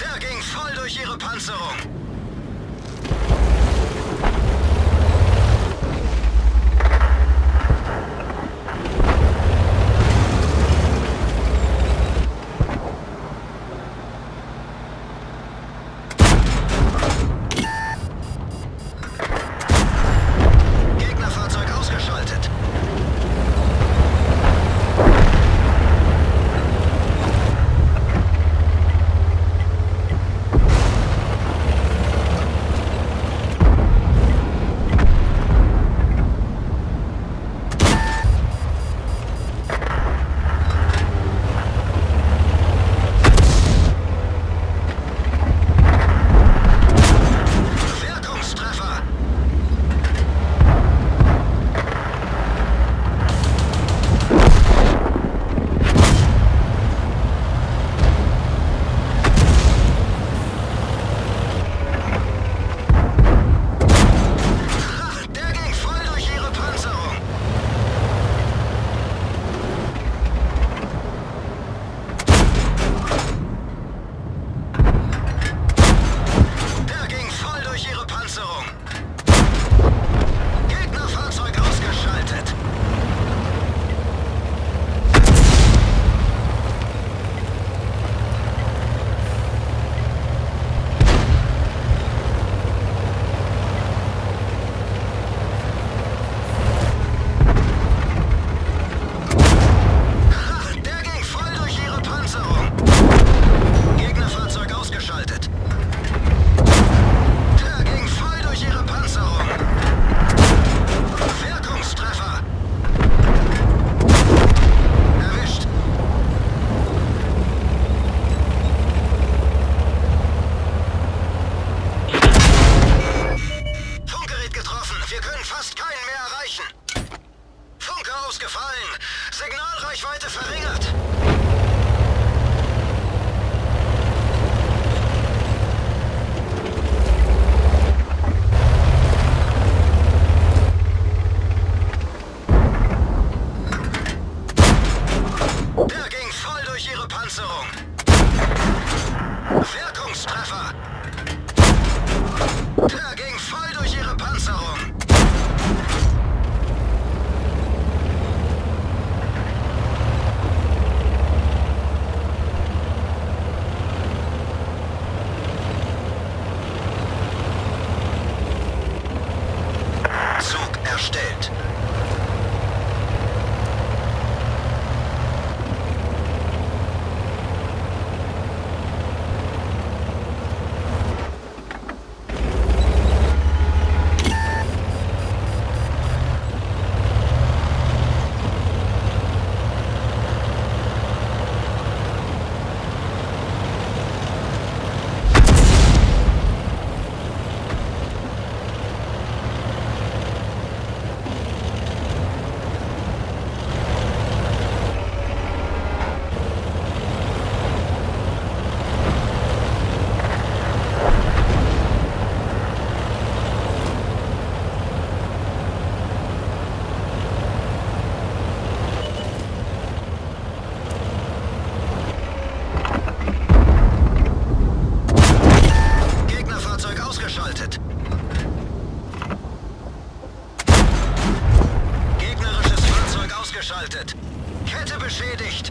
Der ging voll durch ihre Panzerung. Ausgefallen. Signalreichweite verringert. Der ging voll durch ihre Panzerung. Wirkungstreffer. Der ging voll durch ihre Panzerung. Zug erstellt. Gegnerfahrzeug ausgeschaltet. Gegnerisches Fahrzeug ausgeschaltet. Kette beschädigt.